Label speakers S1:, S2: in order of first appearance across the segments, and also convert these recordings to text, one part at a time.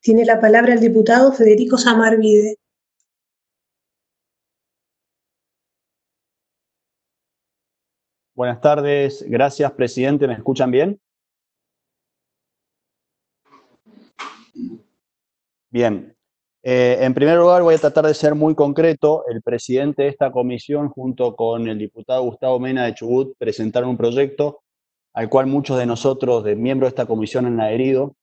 S1: Tiene la palabra el diputado Federico Samarvide.
S2: Buenas tardes, gracias presidente, ¿me escuchan bien? Bien, eh, en primer lugar voy a tratar de ser muy concreto. El presidente de esta comisión junto con el diputado Gustavo Mena de Chubut presentaron un proyecto al cual muchos de nosotros, de miembros de esta comisión, han adherido,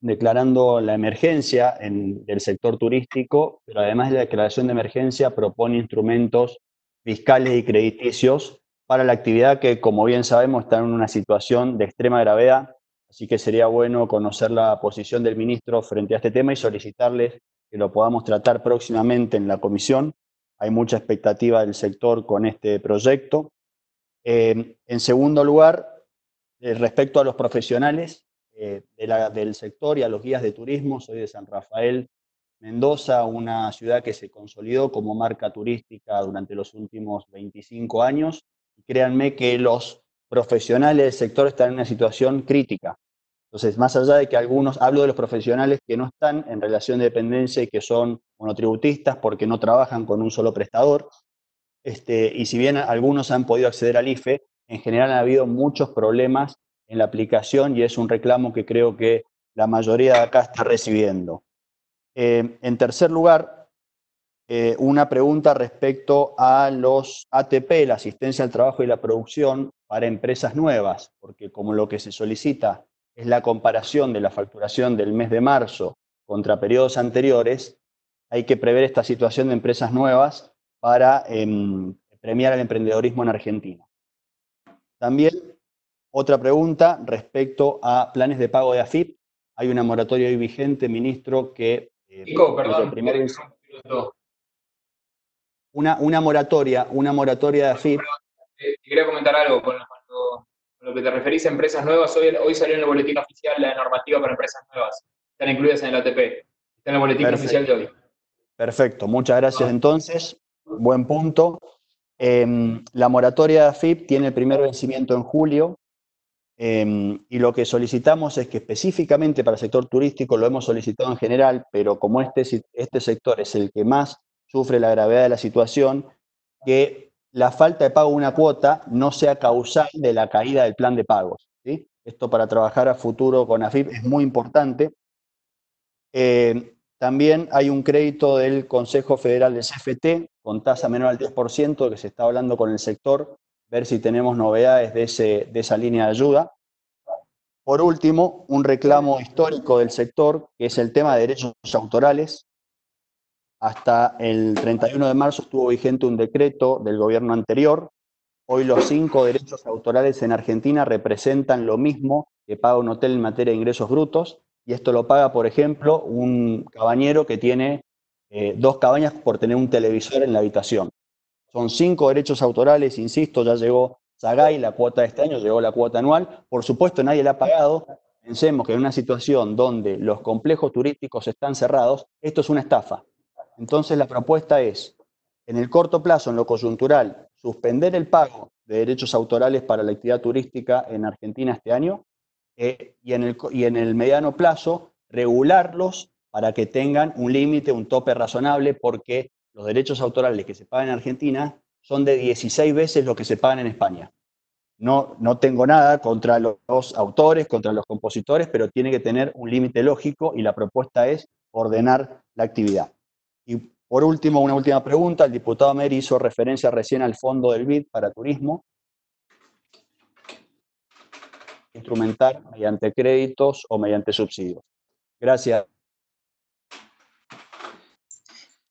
S2: declarando la emergencia en, del sector turístico, pero además de la declaración de emergencia propone instrumentos fiscales y crediticios para la actividad que, como bien sabemos, está en una situación de extrema gravedad. Así que sería bueno conocer la posición del ministro frente a este tema y solicitarles que lo podamos tratar próximamente en la comisión. Hay mucha expectativa del sector con este proyecto. Eh, en segundo lugar, eh, respecto a los profesionales eh, del sector y a los guías de turismo, soy de San Rafael, Mendoza, una ciudad que se consolidó como marca turística durante los últimos 25 años créanme que los profesionales del sector están en una situación crítica. Entonces, más allá de que algunos, hablo de los profesionales que no están en relación de dependencia y que son monotributistas porque no trabajan con un solo prestador, este, y si bien algunos han podido acceder al IFE, en general ha habido muchos problemas en la aplicación y es un reclamo que creo que la mayoría de acá está recibiendo. Eh, en tercer lugar, eh, una pregunta respecto a los ATP, la asistencia al trabajo y la producción para empresas nuevas, porque como lo que se solicita es la comparación de la facturación del mes de marzo contra periodos anteriores, hay que prever esta situación de empresas nuevas para em, premiar el emprendedorismo en Argentina. También otra pregunta respecto a planes de pago de AFIP. Hay una moratoria hoy vigente, ministro, que...
S3: Eh, perdón,
S2: una, una moratoria, una moratoria de AFIP.
S3: Eh, quería comentar algo con, lo que te referís a empresas nuevas. Hoy, hoy salió en el boletín oficial la normativa para empresas nuevas. Están incluidas en el ATP. Está en el boletín oficial de hoy.
S2: Perfecto, muchas gracias. Entonces, buen punto. Em, la moratoria de AFIP tiene el primer vencimiento en julio em, y lo que solicitamos es que específicamente para el sector turístico, lo hemos solicitado en general, pero como este, este sector es el que más sufre la gravedad de la situación, que la falta de pago de una cuota no sea causal de la caída del plan de pagos. Esto para trabajar a futuro con AFIP es muy importante. Eh, también hay un crédito del Consejo Federal de CFT con tasa menor al 10% que se está hablando con el sector, ver si tenemos novedades de, ese, de esa línea de ayuda. Por último, un reclamo histórico del sector, que es el tema de derechos autorales. Hasta el 31 de marzo estuvo vigente un decreto del gobierno anterior. Hoy los cinco derechos autorales en Argentina representan lo mismo que paga un hotel en materia de ingresos brutos. Y esto lo paga, por ejemplo, un cabañero que tiene eh, dos cabañas por tener un televisor en la habitación. Son cinco derechos autorales, insisto, ya llegó Sagay, la cuota de este año, llegó la cuota anual. Por supuesto, nadie la ha pagado. Pensemos que en una situación donde los complejos turísticos están cerrados, esto es una estafa. Entonces la propuesta es, en el corto plazo, en lo coyuntural, suspender el pago de derechos autorales para la actividad turística en Argentina este año eh, y, en el, y en el mediano plazo regularlos para que tengan un límite, un tope razonable, porque los derechos autorales que se pagan en Argentina son de 16 veces lo que se pagan en España. No, no tengo nada contra los autores, contra los compositores, pero tiene que tener un límite lógico y la propuesta es ordenar la actividad. Y por último, una última pregunta. El diputado Meri hizo referencia recién al fondo del BID para turismo. Instrumentar mediante créditos o mediante subsidios. Gracias.